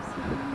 Sorry.